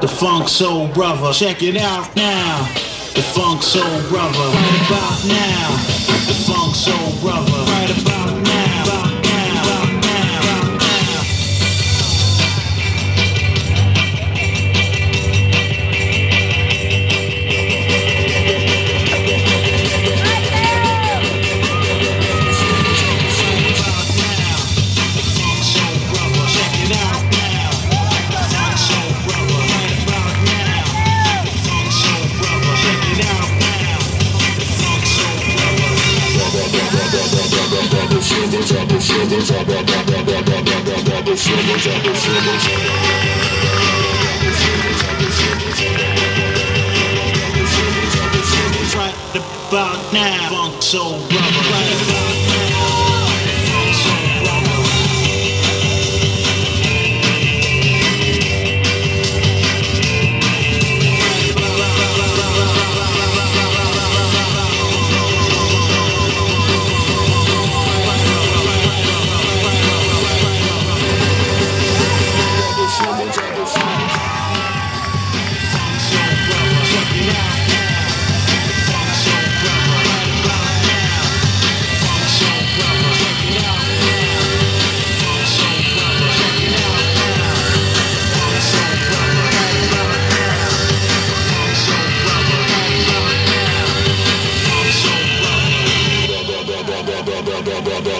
The Funk Soul Brother. Check it out now. The Funk Soul Brother. About now. The Funk Soul Brother. Right about now. Funk about now.